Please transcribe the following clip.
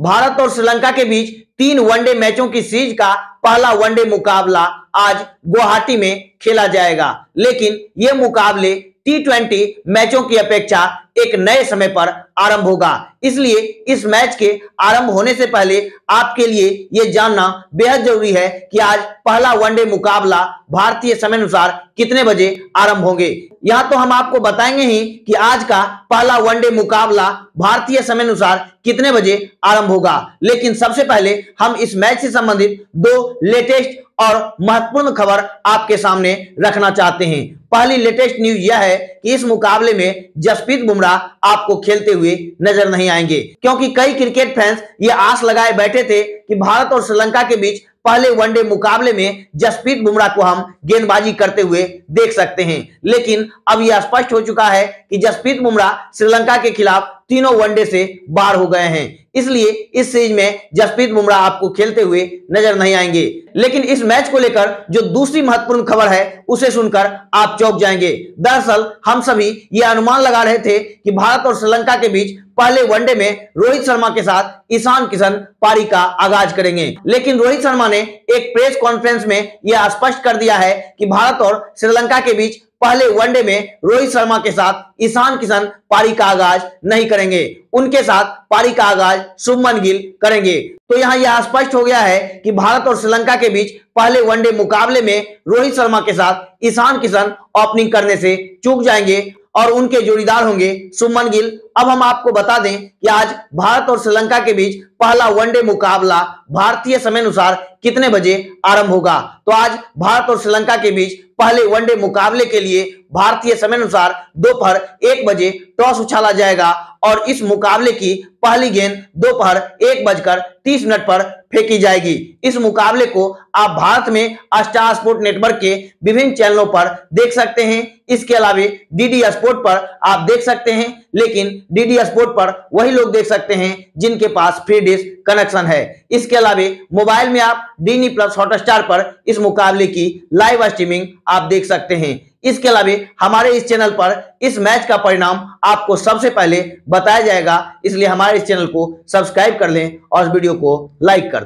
भारत और श्रीलंका के बीच तीन वनडे मैचों की सीरीज़ का पहला वनडे मुकाबला आज गुवाहाटी में खेला जाएगा। लेकिन ये मुकाबले टी ट्वेंटी मैचों की अपेक्षा एक नए समय पर आरंभ होगा। इसलिए इस मैच के आरंभ होने से पहले आपके लिए यह जानना बेहद ज़रूरी है कि आज पहला वनडे मुकाबला भारतीय समय अनुसार कितने बजे आरंभ होंगे। यहाँ तो हम आपको बताएँगे ही कि आज का पहला वनडे मुकाबला भारतीय समय अनुसार कितने बजे आरंभ होगा। लेकिन सबसे पहले हम इस मैच से संबंधित दो लेटेस्ट और महत्वपूर्ण खबर आपके सामने रखना चाहते हैं। पहली लेटेस्ट न्यूज़ यह है कि इस मुकाबले में जसप्रीत बुमराह आपको खेलते हुए नज़र नहीं आएँगे। क्योंकि कई क्रिकेट फैंस ये आस लगाए बैठे थे कि भारत और श्रीलंका के बीच पहले वनडे मुकाबले में जसप्रीत बुमराह को हम गेंदबाजी करते हुए देख सकते हैं। लेकिन अब यह स्पष्ट हो चुका है कि जसप्रीत बुमराह श्रीलंका के खिलाफ तीनों वनडे से बाहर हो गए हैं। इसलिए इस सीरीज़ में जसप्रीत बुमराह आपको खेलते हुए नज़र नहीं आएँगे। लेकिन इस मैच को लेकर जो दूसरी महत्वपूर्ण खबर है, उसे सुनकर आप चौंक जाएँगे। दरअसल हम सभी ये अनुमान लगा रहे थे कि भारत और श्रीलंका के बीच पहले वनडे में रोहित शर्मा के साथ ईशान किशन पारी का आगाज़ करेंगे। लेकिन रोहित शर्मा ने एक प्रेस कॉन्फ्रेंस में यह स्पष्ट कर दिया है कि भारत और श्रीलंका के बीच पहले वनडे में रोहित शर्मा के साथ ईशान किशन पारी का आगाज़ नहीं करेंगे। उनके साथ पारी का आगाज़ शुभमन गिल करेंगे। तो यहाँ यह स्पष्ट हो गया है कि भारत और श्रीलंका के बीच पहले वनडे मुकाबले में रोहित शर्मा के साथ ईशान किशन ओपनिंग करने से चूक जाएँगे और उनके जोड़ीदार होंगे सुमन गिल अब हम आपको बता दें कि आज भारत और श्रीलंका के बीच पहला वनडे मुकाबला भारतीय समय अनुसार कितने बजे आरंभ होगा? तो आज भारत और श्रीलंका के बीच पहले वनडे मुकाबले के लिए भारतीय समय अनुसार दोपहर एक बजे टॉस उछाला जाएगा और इस मुकाबले की पहली गेंद दोपहर एक बजकर तीस मिनट पर फेंकी जाएगी। इस मुकाबले को आप भारत में स्टार स्पोर्ट नेटवर्क के विभिन्न चैनलों पर देख सकते हैं। इसके अलावे डीडी स्पोर्ट पर आप देख सकते हैं, लेकिन डीडी स्पोर्ट पर वही लोग देख सकते हैं जिनके पास फ्री डिश कनेक्शन है। इसके अलावे मोबाइल में आप डीनी प्लस हॉटस्टार पर इस मुकाबले की लाइव स्ट्रीमिंग आप देख सकते हैं। इसके अलावा हमारे इस चैनल पर इस मैच का परिणाम आपको सबसे पहले बताया जाएगा, इसलिए हमारे इस चैनल को सब्सक्राइब कर लें और इस वीडियो को लाइक कर